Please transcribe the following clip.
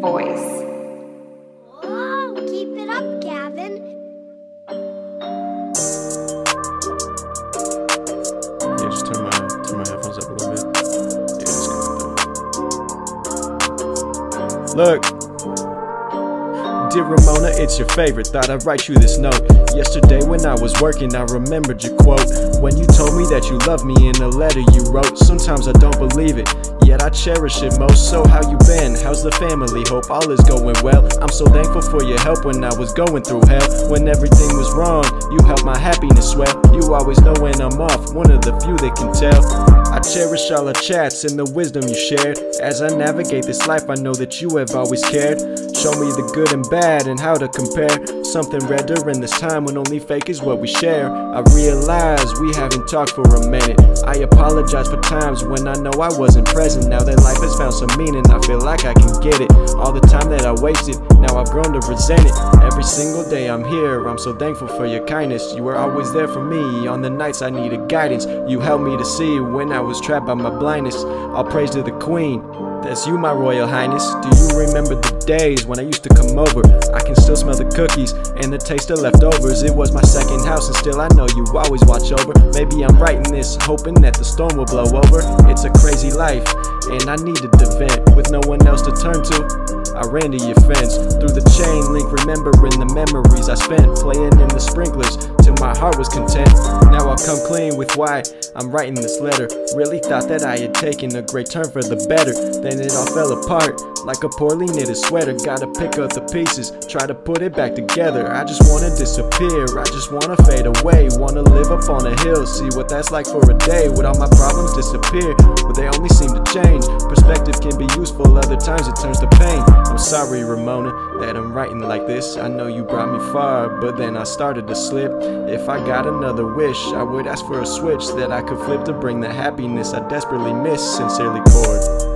voice. Oh, keep it up, Gavin. Yeah, just turn my, turn my headphones up a little bit. Yeah, that's good. Look. Dear Ramona, it's your favorite. Thought I'd write you this note. Yesterday, when I was working, I remembered your quote. When you told me that you loved me in a letter you wrote, sometimes I don't believe it yet I cherish it most. So how you been? How's the family? Hope all is going well. I'm so thankful for your help when I was going through hell. When everything was wrong, you helped my happiness swell. You always know when I'm off, one of the few that can tell. I cherish all our chats and the wisdom you shared. As I navigate this life, I know that you have always cared. Show me the good and bad and how to compare. Something rare during this time when only fake is what we share. I realize we haven't talked for a minute. I apologize for times when I know I wasn't present. Now that life has found some meaning, I feel like I can get it. All the time that I wasted, now I've grown to resent it. Every single day I'm here, I'm so thankful for your kindness. You were always there for me on the nights I needed guidance. You helped me to see when I was trapped by my blindness. All praise to the Queen. That's you, my Royal Highness. Do you remember the days when I used to come over? I can still smell the cookies and the taste of leftovers. It was my second house, and still I know you always watch over. Maybe I'm writing this, hoping that the storm will blow over. It's a crazy life, and I needed to vent with no one else to turn to. I ran to your fence through the chain link, remembering the memories I spent playing in the sprinklers till my heart was content. Now I'll come clean with why I'm writing this letter. Really thought that I had taken a great turn for the better. Then it all fell apart like a poorly knitted sweater. Gotta pick up the pieces, try to put it back together. I just wanna disappear, I just wanna fade away. Wanna live up on a hill, see what that's like for a day. Would all my problems disappear? But they only seem to change. Perspective can be useful, other times it turns to pain. I'm sorry, Ramona, that I'm writing like this. I know you brought me far, but then I started to slip. If I got another wish, I would ask for a switch that I could flip to bring the happiness I desperately miss. Sincerely, Cord.